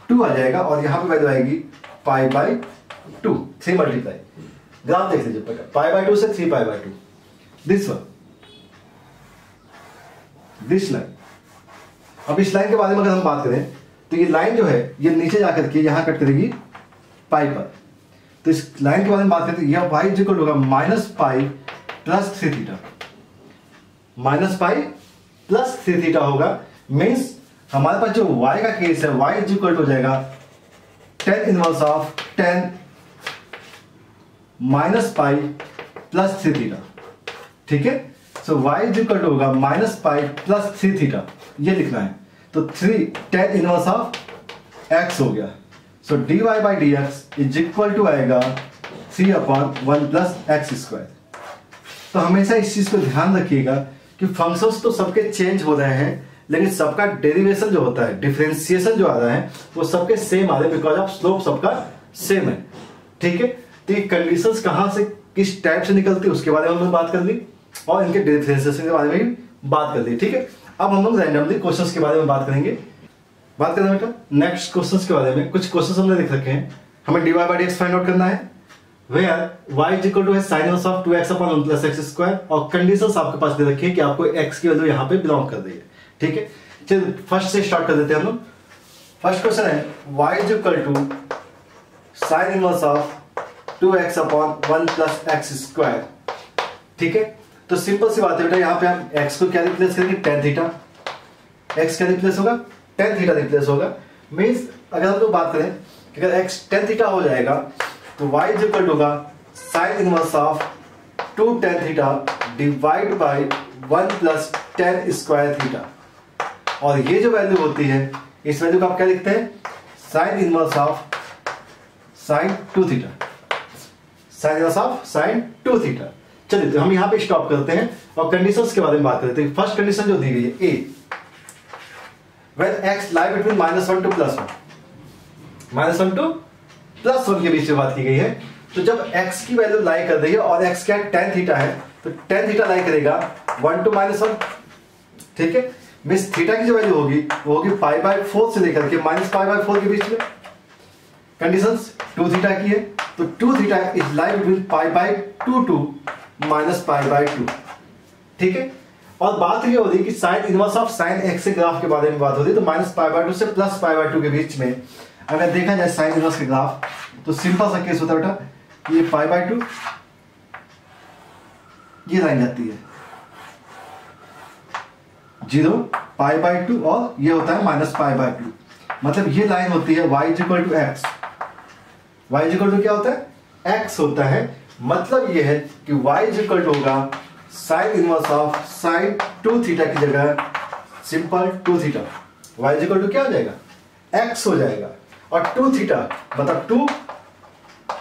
टू आ जाएगा और यहाँ पे वैल्यू आएगी pi by two three multiply graph देख लीजिए पाई बाय टू से three pi by two. This one this line अब इस लाइन के बारे में अगर हम बात करें तो ये लाइन जो है, ये नीचे जाकर के यहाँ कट करेगी पाई पर। तो इस लाइन के बारे में बात करें तो यह वाई इक्वल होगा minus pi plus three theta minus pi plus three theta होगा मीन्स हमारे पास जो y का केस है, y इज़ इक्वल हो जाएगा tan inverse of tan minus pi plus three theta. ठीक है? सो वाई इज़ होगा minus pi plus three theta. ये लिखना है। तो three tan inverse of x हो गया। So d y by d x is equal to आएगा three upon one plus x square तो हमेशा इस चीज़ को ध्यान रखिएगा कि फ़ंक्शंस तो सबके चेंज हो रहे हैं, लेकिन सबका डेरिवेशन जो होता है डिफ्रेंसिएशन जो आ रहा है, वो सबके सेम आ रहे हैं बिकॉज़ ऑफ़ स्लोप सबका सेम है। ठीक है? तो ये कंडीशंस कहाँ से किस टाइप से निकलती है, उसके बारे में बात कर ली और इनके डिफ्रेंसिएशन के बारे में बात कर ली, ठीक है? अब हम लोग रैंडमली क्वेश्चंस के बारे में बात करेंगे। बात करें बेटा नेक्स्ट क्वेश्चंस के बारे में। कुछ क्वेश्चंस हमने लिख रखे हैं। हमें d y by d find out करना है। To है sin inverse of 2x upon 1 plus x और कंडीशंस आपके पास दे रखी है कि आपको x की वैल्यू यहाँ पे बिलोंग कर रही ठीक है? फ़र्स्ट से स्टार्ट कर देते हैं हम लोग। फ़र्स्ट क्वेश्चन है, y is equal to sin inverse of 2x upon 1 plus x square. ठीक है? तो सिंपल सी बात है बेटा, यहाँ पे हम x को क्या रिप्लेस करेंगे? tan थीटा x क्या रिप्लेस होगा? tan थीटा रिप्लेस होगा। मींस अगर हम लोग बात करें कि अगर x tan थीटा हो जाएगा तो y इक्वल होगा sine inverse of two tan theta divide by one plus tan square theta और ये जो वैल्यू होती है, इस वैल्यू को आप क्या लिखते हैं? Sine inverse of sine two theta sine of sine two theta चलिए तो हम यहाँ पे स्टॉप करते हैं और कंडीशंस के बारे में बात करते हैं। फ़र्स्ट कंडीशन जो दी गई है a when x lie between minus one to plus one minus one to plus one के बीच में बात की गई है। तो जब x की वैल्यू लाई कर रही है और x क्या टेन थीटा है तो टेन थीटा लाई करेगा वन टू माइनस वन ठीक है? मिस थीटा की जो वैल्यू होगी वो होगी पाई बाय फोर से लेकर के माइनस फाइव बाई फोर के बीच में। कंडीशंस टू थीटा की है। तो two theta is lie between pi by two to minus pi by two ठीक है? और बात ये हो रही कि sine inverse of sine x के ग्राफ के बारे में बात हो रही है तो माइनस पाई बाय टू से प्लस पाई बाय टू के बीच में अगर देखा जाए साइन इनवर्स के ग्राफ तो सिंपल सा केस होता है बेटा, ये पाई बाय टू ये लाइन जाती है। ज़ीरो पाई बाय टू और ये होता है माइनस पाई बाय टू मतलब ये लाइन होती है y equal to x y equal to क्या होता है? एक्स होता है। मतलब यह है कि वाई इक्वल टू होगा sine inverse of sine two theta की जगह simple two theta. Y equal to क्या हो जाएगा? एक्स हो जाएगा। और टू थीटा मतलब two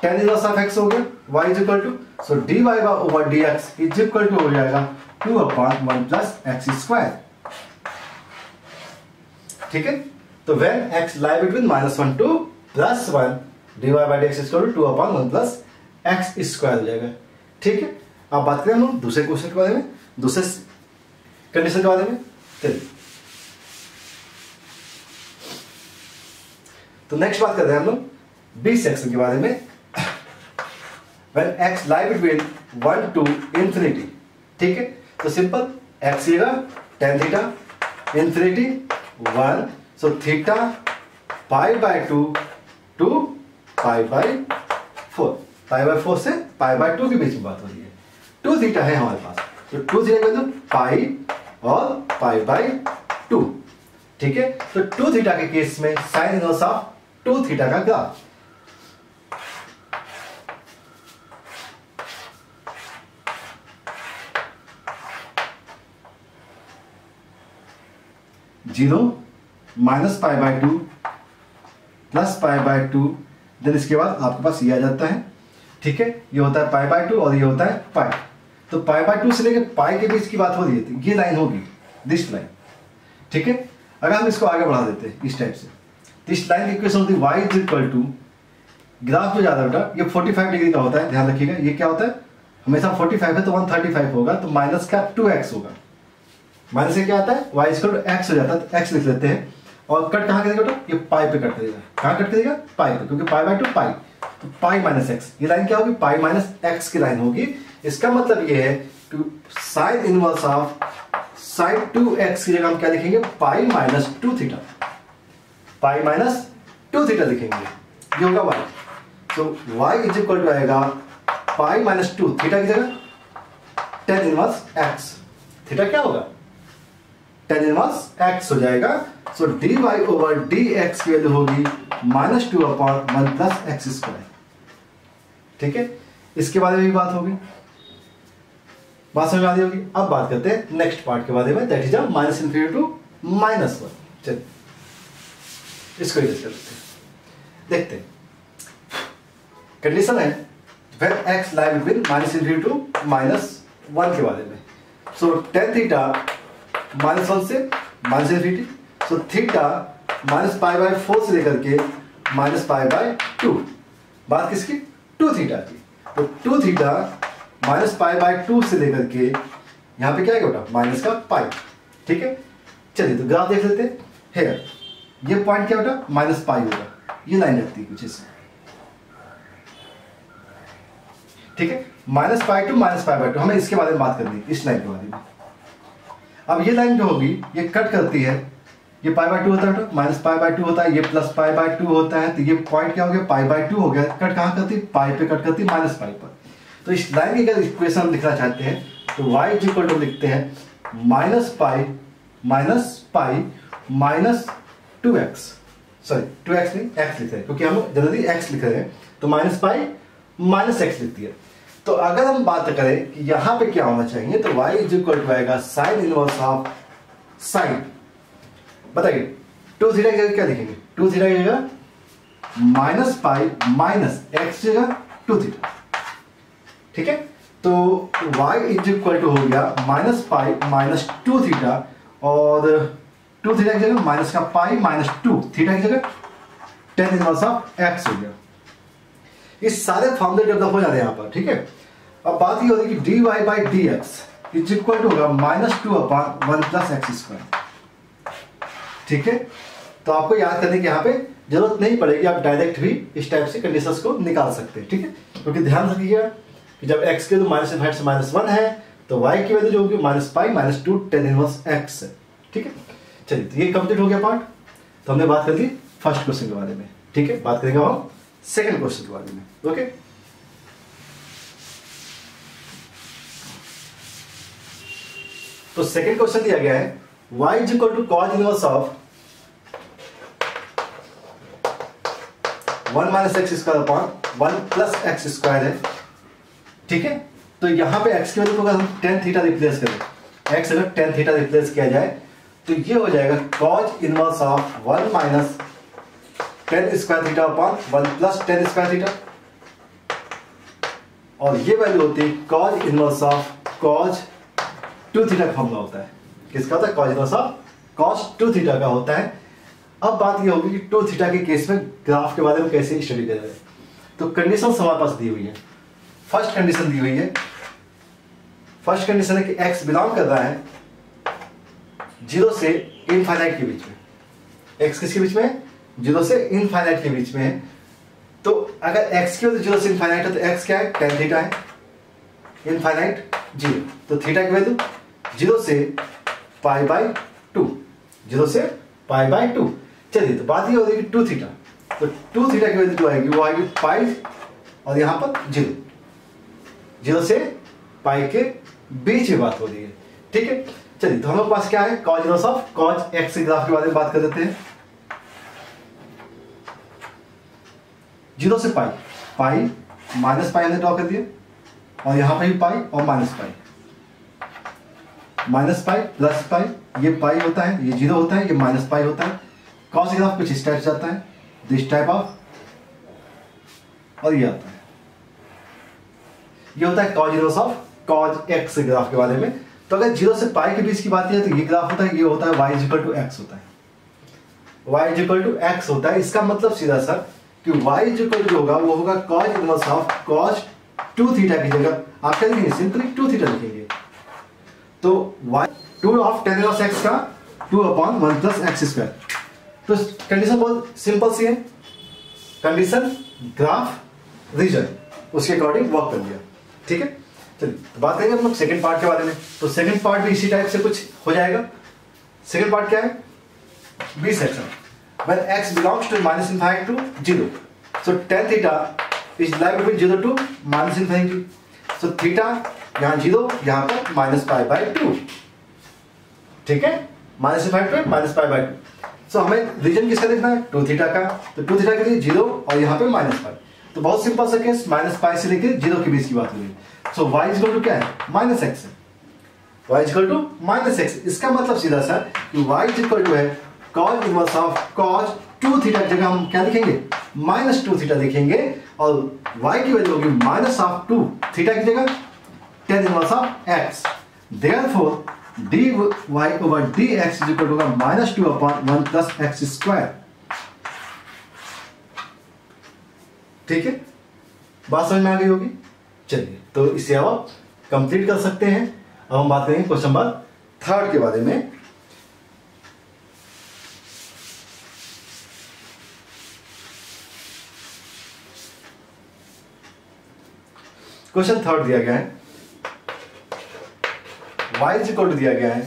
tan inverse of x हो गया y is equal to. So d y over d x is equal to हो जाएगा two upon one plus x square ठीक है? तो when x lie between minus one to plus one d y by d x equal to two upon one plus x square हो जाएगा। ठीक है? अब बात करें हम दूसरे क्वेश्चन के बारे में, दूसरे कंडीशन के बारे में। चलिए। तो नेक्स्ट बात करते हैं हम लोग बी सेक्शन के बारे में। When x lie between 1 to infinity ठीक है? तो सिंपल एक्स लेगा tan theta infinity 1 so theta pi by 2 to pi by 4 pi by 4 से पाई बाई टू के बीच में बात हो रही है। टू थीटा है हमारे पास। तो टू थीटा का मतलब पाई और पाई बाई 2 ठीक है? तो 2 थीटा के केस में साइन इनवर्स ऑफ़ 2 थीटा का graph zero minus pi by two plus pi by two then इसके बाद आपके पास ये आ जाता है। ठीक है? ये होता है पाई बाय टू और ये होता है पाई तो पाई बाय टू से लेकर पाई के बीच की बात हो रही है तो ये लाइन होगी दिस लाइन ठीक है? अगर हम इसको आगे बढ़ा देते हैं, इस टाइप से। तो इस लाइन की इक्वेशन होती है y is equal to graph जो ज़्यादा बेटा, ये 45 डिग्री का होता है, ध्यान रखिएगा, ये क्या होता है? हमेशा 45 है तो 135 होगा तो माइनस का 2x होगा। माइनस से क्या आता है? वाई स्क्वायर एक्स हो जाता है तो एक्स लिख लेते हैं। और कट कहाँ करेगा बेटा ये पाई पे कट करेगा। कहाँ कट करेगा? पाई पे, क्योंकि पाई बाय टू पाई। तो पाई माइनस एक्स। ये लाइन क्या होगी? पाई माइनस एक्स की लाइन होगी। इसका मतलब ये है कि sine inverse of sine two x की जगह हम क्या लिखेंगे? Pi minus two theta. Pi minus two theta लिखेंगे। ये होगा वाई तो वाई इज़ इक्वल टू आएगा पाई माइनस टू थीटा की जगह। Tan inverse x. थीटा क्या होगा? टेन इनवर्स एक्स हो जाएगा। So d y over d x की वैल्यू होगी minus two upon one plus x square ठीक है? इसके बारे में भी बात होगी। बात समझ आ रही होगी? अब बात करते हैं नेक्स्ट पार्ट के बारे में। That is a minus infinity to minus one चलिए, इसको यूज़ करते हैं। देखते हैं। कंडीशन है when x lie between minus infinity to minus one के बारे में। So tan theta minus one से minus infinity so theta minus pi by four से लेकर के माइनस पाई बाय टू बात किसकी? टू थीटा की। तो two theta minus pi by two से लेकर के यहाँ पे क्या है बेटा? माइनस का पाई ठीक है? चलिए तो ग्राफ देख लेते हैं। हेयर ये पॉइंट क्या बेटा? माइनस पाई होगा। ये लाइन लगती है कुछ इसमें ठीक है? Minus pi to minus pi by two हमें इसके बारे में बात करनी है, इस लाइन के बारे में। अब ये लाइन जो होगी, ये कट करती है। ये पाई बाय टू होता है माइनस पाई बाय टू होता है, ये प्लस पाई बाय टू होता है तो ये पॉइंट क्या हो गया? पाई बाय टू हो गया। कट कहाँ करती? पाई पे कट करती माइनस पाई पर। तो इस लाइन की अगर इक्वेशन हम लिखना चाहते हैं तो y इक्वल टू लिखते हैं minus pi minus pi minus two x sorry two x नहीं एक्स लिख रहे हैं, क्योंकि हम जनरली एक्स लिख रहे हैं तो माइनस पाई माइनस एक्स लिखती है तो अगर हम बात करें कि यहाँ पे क्या होना चाहिए तो y इज़ इक्वल टू आएगा साइन इनवर्स ऑफ़ साइन बताइए टू थीटा की जगह क्या लिखेंगे टू थीटा की जगह माइनस पाई माइनस एक्स जगह टू थीटा ठीक है? तो y इज़ इक्वल टू हो गया minus pi minus two theta और टू थीटा की जगह माइनस का पाई माइनस टू थीटा की जगह टेन इनवर्स ऑफ़ एक्स हो गया। इस सारे फॉर्मूले डेवलप हो जाते हैं यहाँ पर, ठीक है? अब बात ये होती है कि d y by d x is equal to होगा minus two upon one plus x square ठीक है? तो आपको याद करने की यहाँ पे ज़रूरत नहीं पड़ेगी, आप डायरेक्ट भी इस टाइप से कंडीशंस को निकाल सकते हैं, ठीक है? क्योंकि ध्यान रखिएगा कि जब x के तो माइनस इनफाइट से माइनस वन है तो y की वैल्यू जो होगी minus pi minus two tan inverse x ठीक है? चलिए तो ये कंप्लीट हो गया पार्ट तो हमने बात कर ली फ़र्स्ट क्वेश्चन के बारे में, ठीक है? बात करेंगे हम सेकंड क्वेश्चन के बारे में ओके तो सेकंड क्वेश्चन दिया गया है, y is equal to cos inverse of one minus x square upon one plus x square है। ठीक है? तो यहाँ पे एक्स की वैल्यू को हम टेन थीटा रिप्लेस करें, x अगर टेन थीटा रिप्लेस किया जाए तो ये हो जाएगा cos inverse of one minus tan square theta upon one plus tan square theta और ये वैल्यू होती है cos inverse of cos two theta का फॉर्मूला होता है। किसका होता है? Inverse of cos two theta का होता है। अब बात ये होगी कि टू थीटा के केस में ग्राफ के बारे में कैसे स्टडी करें तो कंडीशन हमारे पास दी हुई है। फ़र्स्ट कंडीशन दी हुई है। फ़र्स्ट कंडीशन है कि x बिलोंग कर रहा है ज़ीरो से इनफाइनाइट के बीच में। x किसके बीच में ज़ीरो से इनफाइनाइट के बीच में तो अगर एक्स की वैल्यू ज़ीरो से इनफाइनाइट है तो x क्या है? टेन थीटा है। इनफाइनाइट ज़ीरो तो थीटा की वैल्यू ज़ीरो से पाई बाई टू, ज़ीरो से पाई बाई टू। चलिए तो बात ये हो है टू थीटा। तो टू थीटा की वैल्यू जो आएगी, वो आएगी पाई और यहाँ पर ज़ीरो। ज़ीरो से पाई के बीच में बात हो रही है। ठीक है? चलिए तो हम लोग पास क्या है? Cos inverse of cos x graph के बारे में बात कर देते हैं। ज़ीरो से पाई पाई माइनस पाई हमने ड्रॉ कर दिया। और यहाँ पर भी पाई और minus pi. Minus pi plus pi ये पाई होता है, ये ज़ीरो होता है, ये माइनस पाई होता है। कॉस ग्राफ कुछ इस टाइप आता है दिस टाइप ऑफ़ और ये आता है। ये होता है cos inverse of cos x graph के बारे में। तो अगर ज़ीरो से पाई के बीच की बात है तो ये ग्राफ होता है, ये होता है वाई इजिकल टू एक्स होता है। वाई इजिकल टू एक्स होता है, इसका मतलब सीधा सा कि वाई इजिकल जो होगा, वो होगा cos inverse of cos two theta की जगह। आप क्या लिखेंगे सिंपली टू थीटा लिखेंगे। तो y two of tan inverse x का two upon one plus x square तो कंडीशन बहुत सिंपल सी है। कंडीशन ग्राफ रीजन उसके अकॉर्डिंग वर्क कर लिया। ठीक है? चलिए तो बात करेंगे हम लोग सेकेंड पार्ट के बारे में। तो सेकेंड पार्ट भी इसी टाइप से कुछ हो जाएगा। सेकेंड पार्ट क्या है? B section when x belongs to minus infinity to zero. So tan theta is lie between zero to minus infinity. So theta यहाँ ज़ीरो, यहाँ पर माइनस पाई बाई टू ठीक है? Minus five two minus five by two so हमें region किसका देखना है? Two theta का। तो टू थीटा के लिए ज़ीरो और यहाँ पे माइनस फाइव तो बहुत सिंपल सा केस माइनस फाइव से लेकर ज़ीरो के बीच की बात हो सो वाई इजकल टू क्या है? माइनस एक्स है। is equal to minus x इसका मतलब सीधा सा कि y is equal to है cos inverse of cos 2 theta की जगह हम क्या लिखेंगे माइनस टू थीटा लिखेंगे और वाई की वैल्यू होगी माइनस ऑफ़ टू थीटा की जगह। Tan inverse of x. Therefore dy over dx is equal to minus two upon one plus x square ठीक है? बात समझ में आ गई होगी? चलिए तो इसे अब आप कंप्लीट कर सकते हैं। अब हम बात करेंगे क्वेश्चन नंबर थर्ड के बारे में। क्वेश्चन थर्ड दिया गया है। Y इज़ इक्वल टू दिया गया है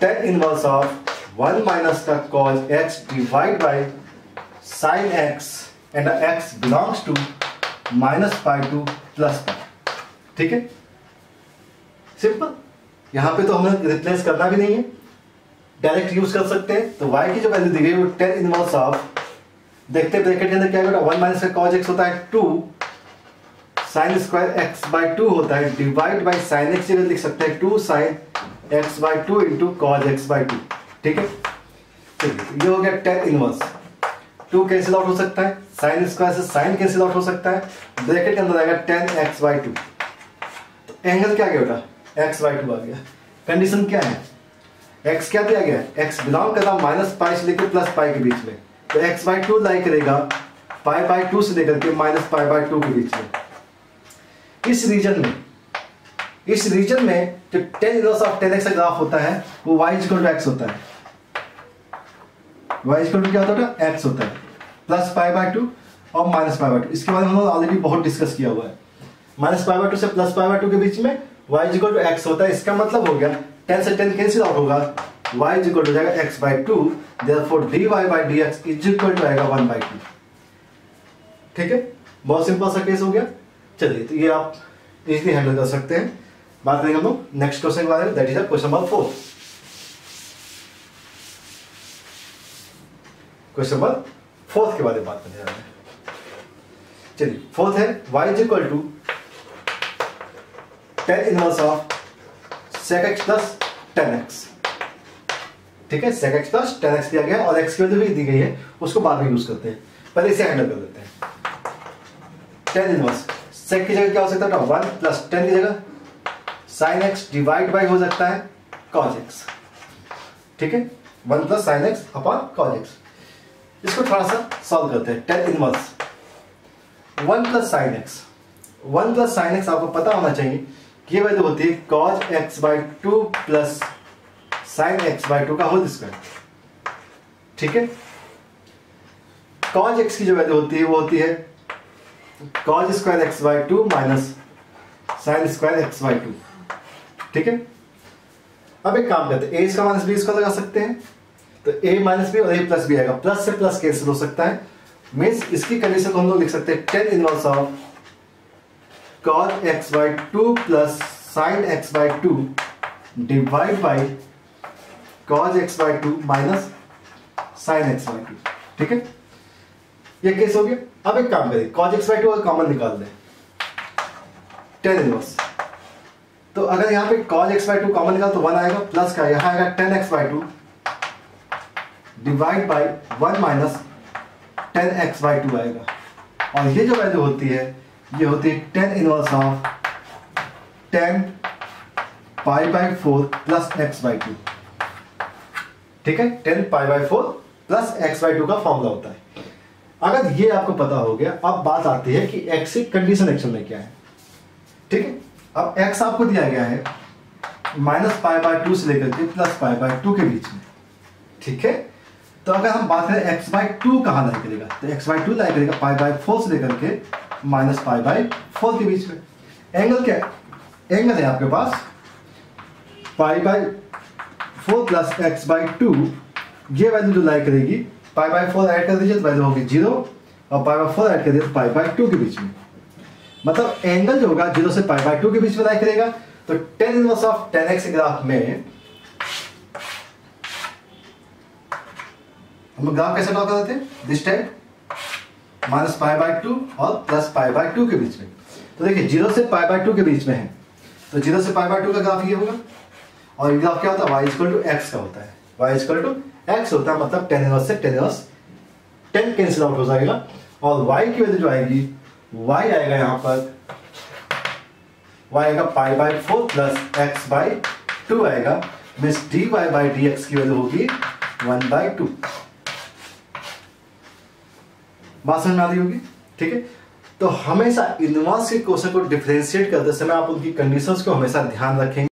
tan inverse of one minus का cos x divide by sine x and x belongs to minus five two plus five ठीक है? सिंपल यहाँ पे तो हमें रिप्लेस करना भी नहीं है। डायरेक्ट यूज़ कर सकते हैं। तो y की जो वैल्यू दी गई वो टेन इनवर्स ऑफ़ देखते ब्रैकेट के अंदर क्या बेटा वन माइनस का कॉज एक्स होता है two sine square x by two होता है, डिवाइड बाई साइन एक्स जगह लिख सकते हैं two sine x by two into cos x by two. ठीक है? चलिए, ये हो गया tan inverse two cancel out हो सकता है, साइन स्क्वायर से साइन कैंसिल आउट हो सकता है, ब्रैकेट के अंदर आएगा tan x by two angle क्या गया बेटा? एक्स बाई टू आ गया। कंडीशन क्या है? एक्स क्या दिया गया? एक्स बिलोंग करता माइनस पाई से लेकर प्लस पाई के बीच में। तो एक्स बाई टू लाई करेगा, पाई बाई टू से लेकर के माइनस पाई बाई टू के बीच में। इस रीजन में, इस रीजन में जो tan inverse of tan x का ग्राफ होता है, वो वाई इक्वल टू एक्स होता है। वाई इक्वल टू क्या होता है? एक्स होता है। प्लस पाई बाई टू और माइनस पाई बाई टू इसके बारे में हम ऑलरेडी बहुत डिस्कस किया हुआ है। माइनस पाई बाई टू से प्लस पाई बाई टू के बीच में वाई इक्वल टू एक्स होता है। इसका मतलब हो गया टेन से टेन कैंसिल आउट होगा। वाई इक्वल टू जाएगा x by two therefore d y by d x is equal to आएगा वन बाई टू ठीक है? बहुत सिंपल सा केस हो गया। चलिए तो ये आप इजली हैंडल कर सकते हैं। बात करेंगे हम लोग नेक्स्ट क्वेश्चन के बारे में that is question number four question number fourth के बारे में बात करने जा रहे हैं। चलिए फोर्थ है, y is equal to tan inverse of sec x plus tan x ठीक है, sec x plus tan x दिया गया और x की वैल्यू भी दी गई है, उसको बाद में यूज़ करते हैं। पहले इसे हैंडल कर लेते हैं। टेन इनवर्स sec की जगह क्या हो सकता है? वन प्लस टेन की जगह साइन एक्स डिवाइड बाई हो सकता है कॉज एक्स ठीक है? One plus sine x upon cos x इसको थोड़ा सा सॉल्व करते हैं। Tan inverse one plus sine x one plus sine x आपको पता होना चाहिए कि ये वैल्यू होती है cos x by two plus sine x by two का होल स्क्वायर ठीक है? कॉज एक्स की जो वैल्यू होती है, वो होती है cos square x by two minus sine square x by two ठीक है? अब एक काम करते हैं ए इसका माइनस बी इसका लगा सकते हैं। तो ए माइनस बी और ए प्लस बी आएगा। प्लस से प्लस कैंसिल हो सकता है। मीन्स इसकी कंडीशन को हम लोग लिख सकते हैं tan inverse of cos x by two plus sine x by two divide by cos x by two minus sine x by two ठीक है? ये केस हो गया। अब एक काम करें कॉज एक्स बाई टू और कॉमन निकाल दें। टेन इनवर्स तो अगर यहाँ पे cos x by two common निकाल तो वन आएगा प्लस का यहाँ आएगा tan x by two divide by one minus tan x by two आएगा। और ये जो वैल्यू होती है, ये होती है tan inverse of tan pi by four plus x by two ठीक है? Tan pi by four plus x by two का फॉर्मूला होता है। अगर ये आपको पता हो गया, अब बात आती है कि एक्स की कंडीशन एक्शन में क्या है। ठीक है? अब एक्स आपको दिया गया है माइनस पाई बाय टू से लेकर के प्लस पाई बाय टू के बीच में। ठीक है? तो अगर हम बात करें एक्स बाई टू कहाँ लाई करेगा तो एक्स बाई टू लाई करेगा पाई बाय फोर से लेकर के माइनस पाई बाय फोर के बीच में। एंगल क्या एंगल है आपके पास pi by four plus x by two ये वैल्यू जो लाई करेगी पाई बाय फोर ऐड कर दीजिए तो वैल्यू होगी ज़ीरो, और पाई बाय फोर ऐड कर दीजिए तो पाई बाय टू के बीच में। मतलब एंगल जो होगा ज़ीरो से पाई बाय टू के बीच में लाई करेगा। तो tan inverse of tan x graph में हम ग्राफ कैसे ड्रॉ करते थे this type minus pi by two और प्लस पाई बाय टू के बीच में। तो देखिए, ज़ीरो से पाई बाय टू के बीच में है। तो ज़ीरो से पाई बाय टू का ग्राफ ये होगा। और ग्राफ क्या होता है? वाई इजक्वल टू एक्स का होता है। वाई इजक्वल टू एक्स होता है मतलब टेन इनवर्स से tan inverse tan cancel out हो जाएगा। और वाई की वैल्यू जो आएगी वाई आएगा यहाँ पर। वाई आएगा pi by four plus x by two आएगा। Means d y by d x की वैल्यू होगी वन बाई टू बात समझ में आ रही होगी? ठीक है? तो हमेशा इनवर्स के क्वेश्चन को डिफरेंशिएट करते समय आप उनकी कंडीशंस को हमेशा ध्यान रखेंगे।